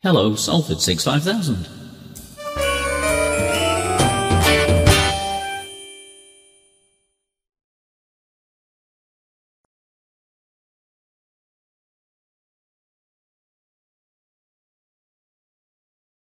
Hello, Salford 65000.